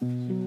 hmm